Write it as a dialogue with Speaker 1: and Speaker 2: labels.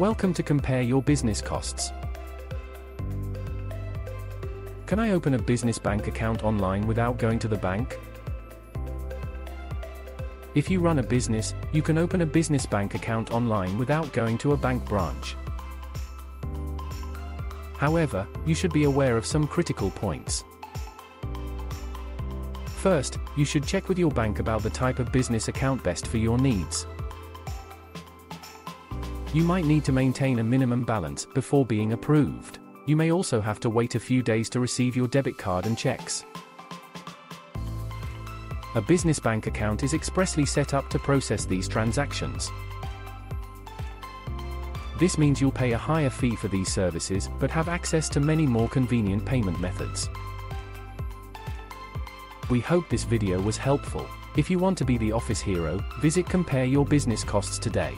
Speaker 1: Welcome to Compare Your Business Costs. Can I open a business bank account online without going to the bank? If you run a business, you can open a business bank account online without going to a bank branch. However, you should be aware of some critical points. First, you should check with your bank about the type of business account best for your needs. You might need to maintain a minimum balance before being approved. You may also have to wait a few days to receive your debit card and checks. A business bank account is expressly set up to process these transactions. This means you'll pay a higher fee for these services, but have access to many more convenient payment methods. We hope this video was helpful. If you want to be the office hero, visit Compare Your Business Costs today.